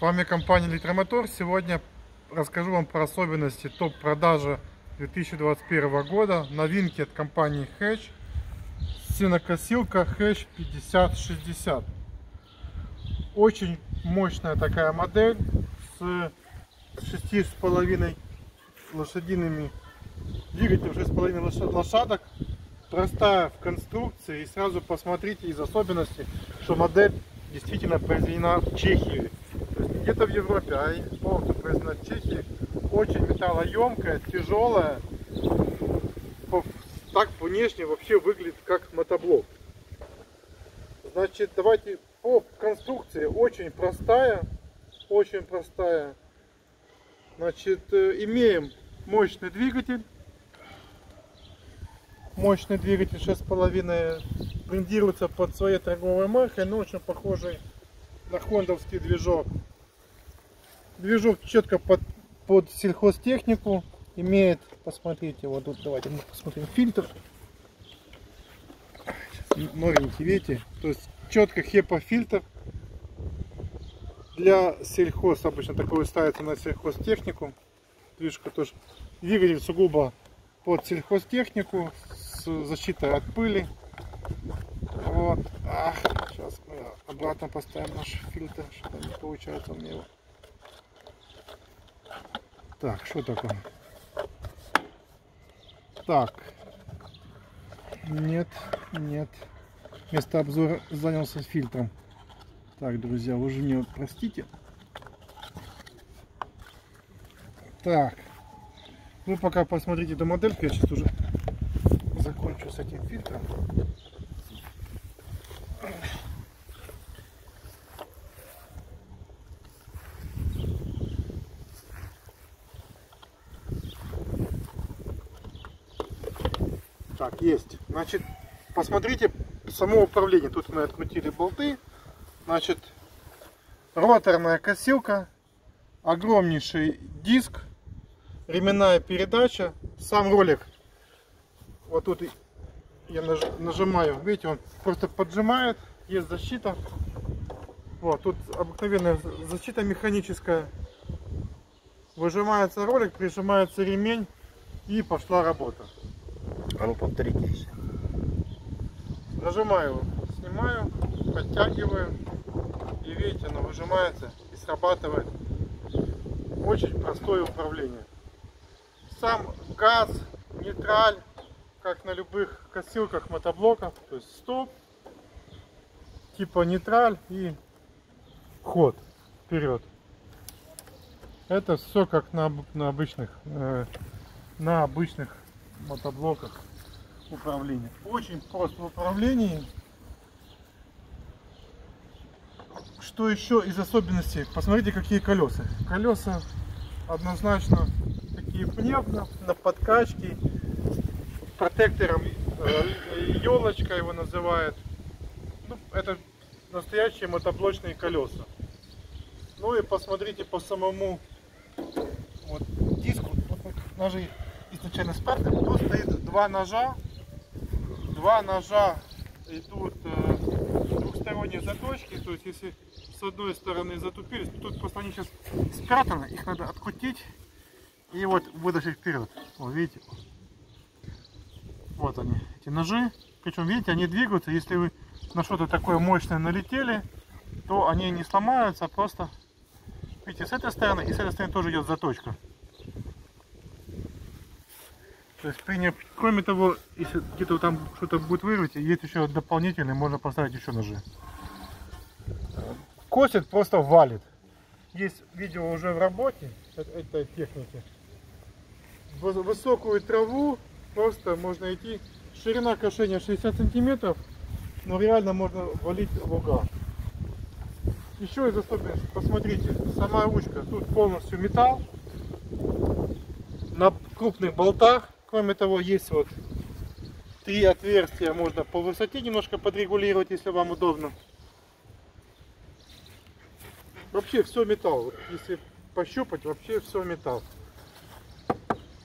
Вами компания Электромотор. Сегодня расскажу вам про особенности топ-продажи 2021 года. Новинки от компании Hatch. Сенокосилка Hatch 5060. Очень мощная такая модель с 6,5 лошадиными двигателем 6,5 лошадок. Простая в конструкции. И сразу посмотрите из особенностей, что модель действительно произведена в Чехии. Где-то в Европе, а полностью произведена в Чехии. Очень металлоемкая, тяжелая. Так внешне вообще выглядит как мотоблок. Значит, давайте по конструкции очень простая. Очень простая. Значит, э, имеем мощный двигатель. Мощный двигатель 6,5 брендируется под своей торговой маркой, но очень похожий на хондовский движок. Движок четко под, под сельхозтехнику имеет, посмотрите, вот тут давайте мы посмотрим фильтр. Новенький, видите? То есть четко HEPA фильтр для сельхоз. Обычно такой ставится на сельхозтехнику. Движка тоже. Двигатель сугубо под сельхозтехнику с защитой от пыли. Вот. Ах, сейчас мы обратно поставим наш фильтр, что не получается у меня его. Так, что такое? Так. Нет, нет. Место обзора занялся фильтром. Так, друзья, вы же мне простите. Так. Вы пока посмотрите эту модельку, я сейчас уже закончу с этим фильтром. Так, есть. Значит, посмотрите само управление. Тут мы открутили болты. Значит, роторная косилка, огромнейший диск, ременная передача, сам ролик. Вот тут я нажимаю, видите, он просто поджимает, есть защита. Вот, тут обыкновенная защита механическая. Выжимается ролик, прижимается ремень и пошла работа. А ну повторите еще. Нажимаю, снимаю, подтягиваю. И видите, оно выжимается и срабатывает. Очень простое управление. Сам газ, нейтраль, как на любых косилках мотоблоков. То есть стоп, типа нейтраль и ход вперед. Это все как на, на обычных э, на обычных мотоблоках управления. Очень просто в управлении. Что еще из особенностей? Посмотрите, какие колеса. Колеса однозначно такие пневмо, на подкачке, протектором елочка его называют. Ну, это настоящие мотоблочные колеса. Ну и посмотрите по самому вот, диску. Вот, ножи изначально с Тут стоит два ножа. Два ножа идут э, двухсторонние заточки. То есть если с одной стороны затупились, тут просто они сейчас спрятаны. Их надо открутить и вот вытащить вперед. Вот видите. Вот они, эти ножи. Причем, видите, они двигаются. Если вы на что-то такое мощное налетели, то они не сломаются, а просто... Видите, с этой стороны и с этой стороны тоже идет заточка. То есть, при, кроме того, если где-то там что-то будет вырвать, есть еще дополнительный, можно поставить еще ножи. Косит просто валит. Есть видео уже в работе этой техники. Высокую траву просто можно идти. Ширина кошения 60 сантиметров, но реально можно валить луга. Еще из особенностей, посмотрите, сама ручка, тут полностью металл. На крупных болтах Кроме того, есть вот три отверстия, можно по высоте немножко подрегулировать, если вам удобно. Вообще все металл. Если пощупать, вообще все металл.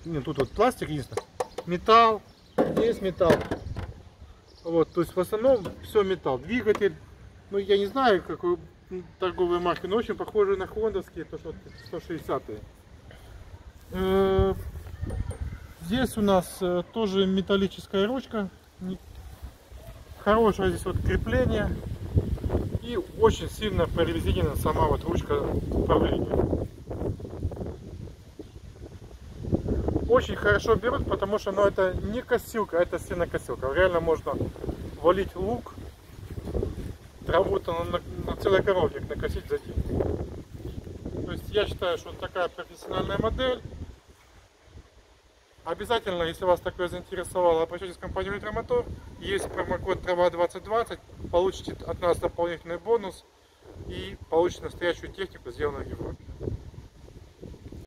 Нет, тут вот пластик есть. Металл, здесь металл. Вот, то есть в основном все металл. Двигатель, ну я не знаю, какой м, торговые марки, но очень похожи на хондовские, то что 160-е. Здесь у нас э, тоже металлическая ручка. Хорошее здесь вот крепление. И очень сильно прорезинена сама вот ручка управления. Очень хорошо берут, потому что ну, это не косилка, а это сенокосилка. Реально можно валить лук, траву то на, на целой коровке накосить за день. То есть я считаю, что такая профессиональная модель. Обязательно, если вас такое заинтересовало, обращайтесь в компанию Электромотор. Есть промокод Трава 2020, получите от нас дополнительный бонус и получите настоящую технику, сделанную в Европе.